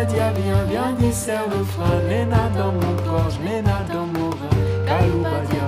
Kaloubadia, viens, viens, dessert le frein. Nena dans mon corps, Nena dans mon rein. Kaloubadia,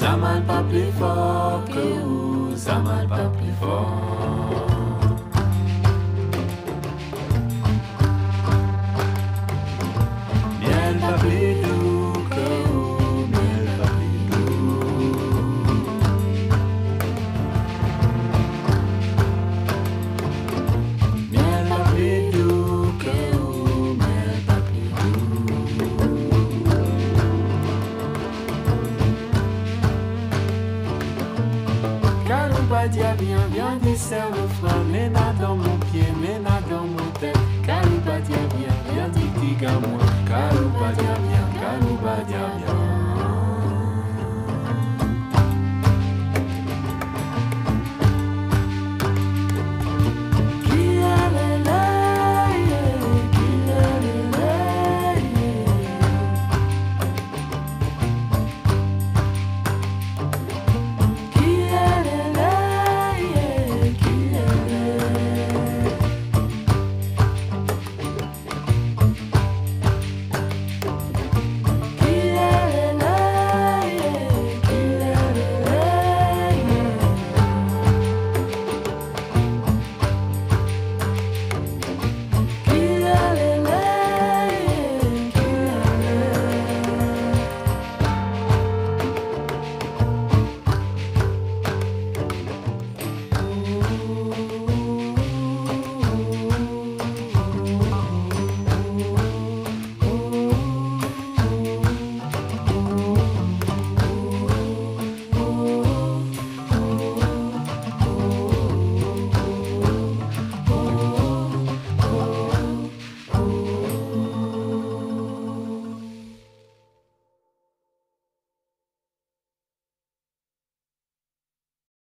Ça m'a pas plus fort que vous, ça m'a pas plus fort. Kaloubadia, viens, viens, dessert le frein, Nena dans mon